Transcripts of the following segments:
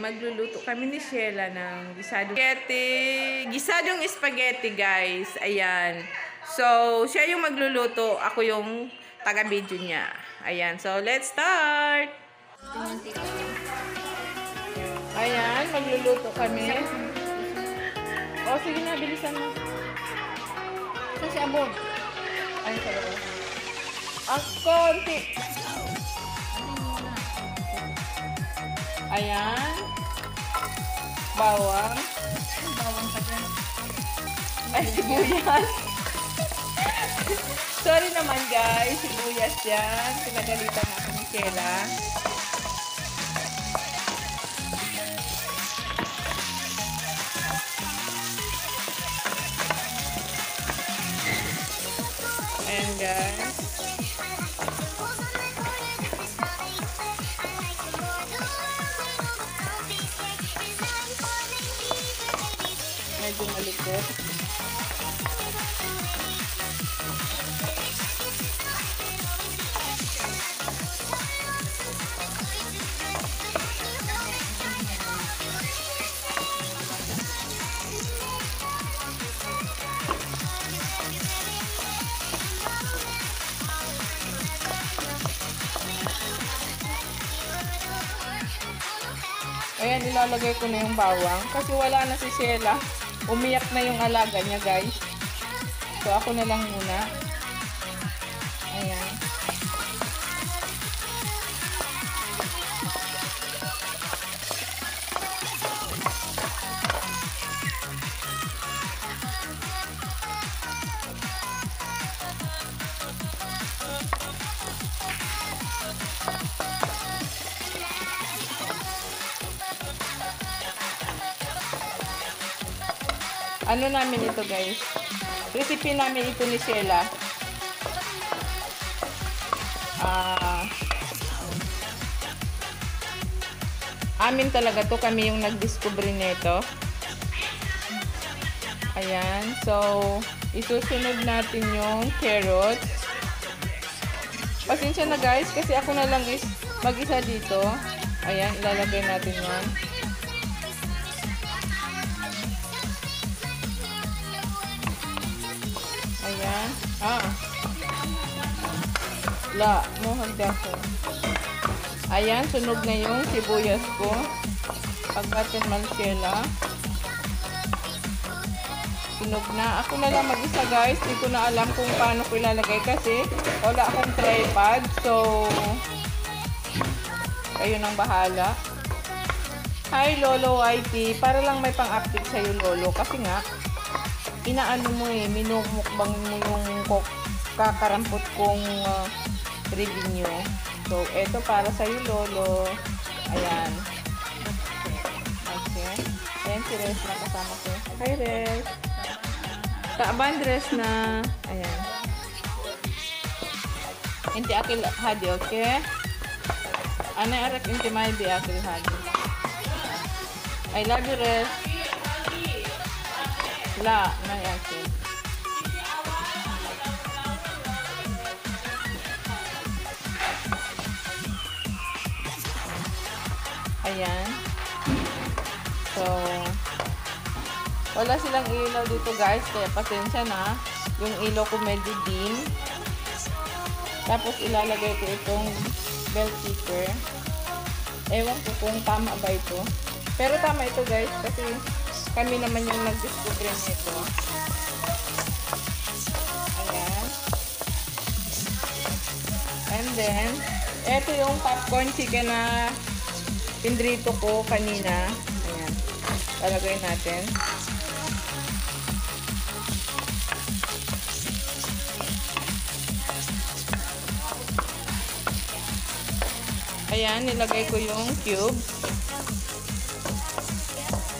magluluto kami ni Sheila ng gisado spaghetti. Gisadong spaghetti, guys. Ayan. So, siya yung magluluto. Ako yung taga-video niya. Ayan. So, let's start! Ayan, magluluto kami. O, sige na, bilisan mo. Ito si Abog. Ay, talaga. Ang konti. Ayan. Bawang. Bawang dyan. Ay, sibuyas. Sorry naman guys, sibuyas yan. Pinagalitan ako ni Kela. Ayan guys. Malikot. Ayan, ilalagay ko na yung bawang. Kasi wala na si Sheila. Umiyak na yung alaga niya, guys. So, ako na lang muna. Ano namin ito, guys? Recipe namin ito ni Sheila. Ah... amin talaga to kami yung nag-discover nito. Ayan. So, isusunod natin yung carrots. Pasensya na guys, kasi ako na lang is mag-isa dito. Ayan, ilalagay natin yan. Ah. La, mohon ko. Ayan, sunog na yung sibuyas ko. Pagkatin malsela. Sunog na. Ako na lang mag-isa guys. Hindi ko na alam kung paano ko ilalagay kasi wala akong tripod. So, kayo nang bahala. Hi Lolo IT. Para lang may pang-update sa'yo Lolo. Kasi nga, inaano mo eh, minumukbang mo yung kakarampot kong uh, revenue. So, eto para sa iyo, Lolo. Ayan. Okay. Ayan si Res na kasama ko. Hi, Res. Taaban, Res na. Ayan. Inti akil hadi, okay? Ano arak inti may bi akil hadi. I love you, Res. La, na akil. Ayan. So, wala silang ilaw dito guys, kaya pasensya na. Yung ilaw ko medyo dim. Tapos ilalagay ko itong bell keeper. Ewan ko kung tama ba ito. Pero tama ito guys, kasi kami naman yung nag-discover nito. Ayan. And then, eto yung popcorn chicken na pindrito ko kanina. Ayan. Talagay natin. Ayan, nilagay ko yung cubes.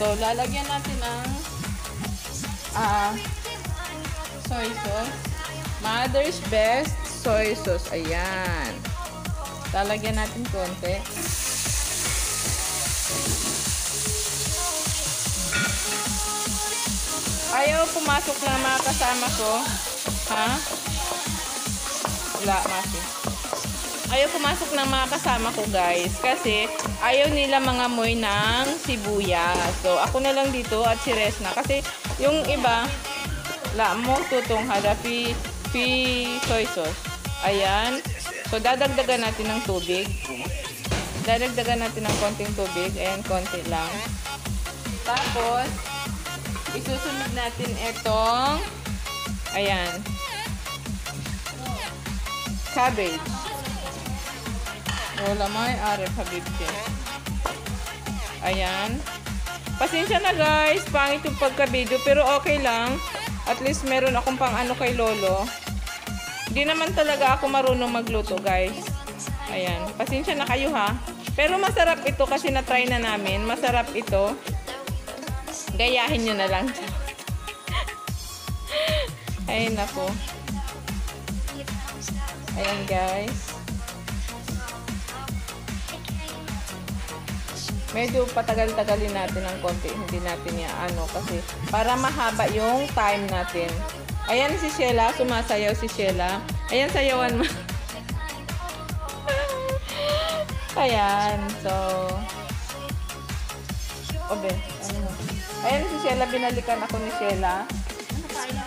So, lalagyan natin ng ah, soy sauce. Mother's Best Soy Sauce. Ayan. Lalagyan natin konti. Ayaw pumasok na mga kasama ko. Ha? Wala, Masi. Ayaw pumasok ng mga kasama ko guys. Kasi ayaw nila mga moy ng sibuyas. So ako na lang dito at si Resna. Kasi yung iba, la mo tutong hada pi, pi soy sauce. Ayan. So dadagdagan natin ng tubig. Dadagdagan natin ng konting tubig. Ayan, konti lang. Tapos, isusunod natin itong, ayan, cabbage. Wala may are, habibti. Ayan. Pasensya na guys, pangit yung pagka-video, pero okay lang. At least meron akong pang ano kay Lolo. Hindi naman talaga ako marunong magluto guys. Ayan, pasensya na kayo ha. Pero masarap ito kasi na-try na namin. Masarap ito. Gayahin nyo na lang. Ay, nako. Ayan, guys. Medyo patagal-tagalin natin ng konti. Hindi natin ya ano kasi para mahaba yung time natin. Ayan si Sheila. Sumasayaw si Sheila. Ayan, sayawan mo. Ayan. So, Obe, ano mo? Ayan si Sheila, binalikan ako ni Sheila. Ano kaya?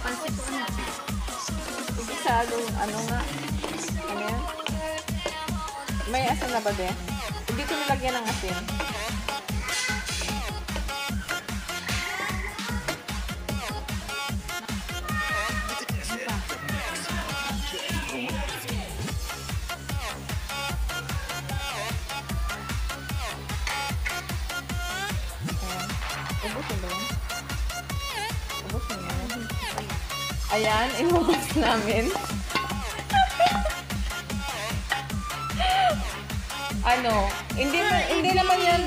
Pansit o ano? Isalong, ano nga? May asin na ba din? Hindi ko nilagyan ng asin. Ayan. Inubos namin. Ano, hindi hindi naman yan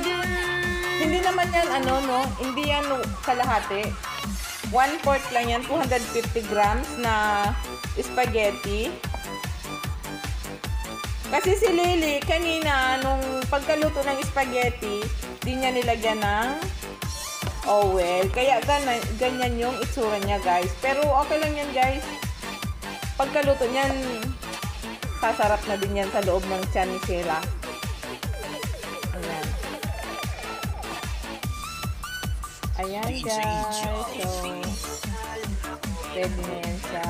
hindi naman yan ano no, hindi yan kalahati. One fourth lang yan, 250 grams na spaghetti. Kasi si Lily, kanina, nung pagkaluto ng spaghetti, di niya nilagyan ng oil. Kaya ganyan, ganyan yung itsura niya, guys. Pero okay lang yan, guys. Pagkaluto niyan, sasarap na din yan sa loob ng tiyan ni Sheila. Ayan, guys. So, ready na yan siya.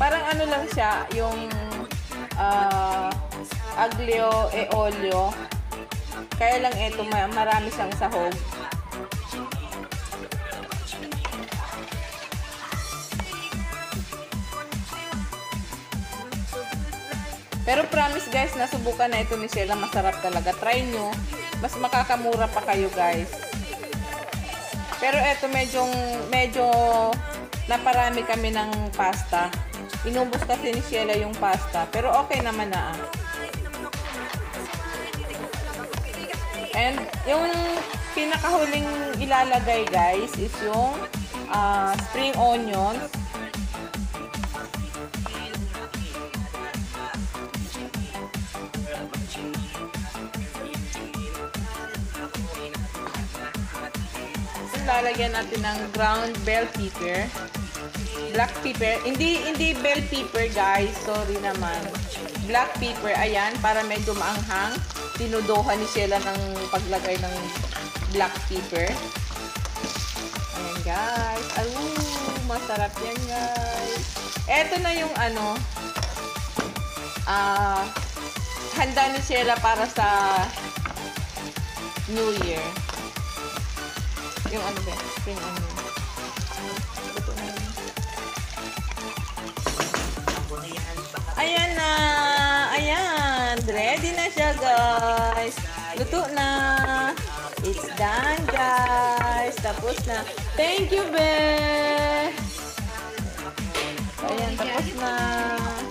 Parang ano lang siya, yung ah, aglio e olio. Kaya lang ito, ma- marami siyang sahog. Pero promise guys, nasubukan na ito ni Sheila. Masarap talaga. Try nyo. Mas makakamura pa kayo guys. Pero eto medyo, medyo naparami kami ng pasta. Inubos kasi ni Sheila yung pasta. Pero okay naman na ah. And yung pinakahuling ilalagay guys is yung ah, spring onions. Lalagyan natin ng ground bell pepper. Black pepper. Hindi hindi bell pepper, guys. Sorry naman. Black pepper. Ayan, para medyo maanghang. Tinudohan ni Sheila ng paglagay ng black pepper. Ayan, guys. Ay, masarap yan, guys. Eto na yung ano, ah, handa ni Sheila para sa New Year. Yung ano ba? Spring onion. Luto na yun. Ayan na! Ayan! Ready na siya, guys! Luto na! It's done, guys! Tapos na. Thank you, Be! Ayan, tapos